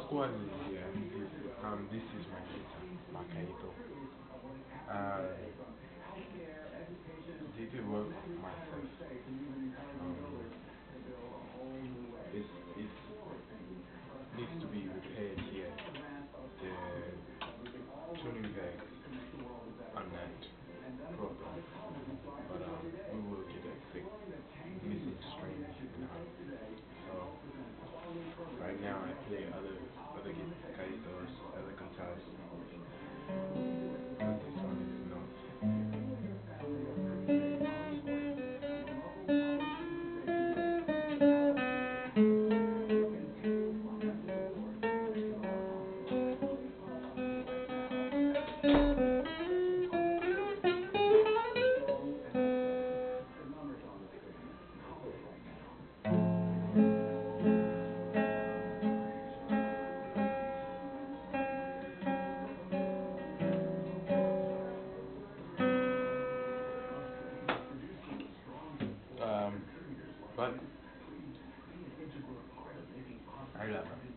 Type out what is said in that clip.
Kwanzi here. This, um, this is my guitar, Makaito. Uh, did it work myself? Play other other guitars, other guitars. But this Um, but I her.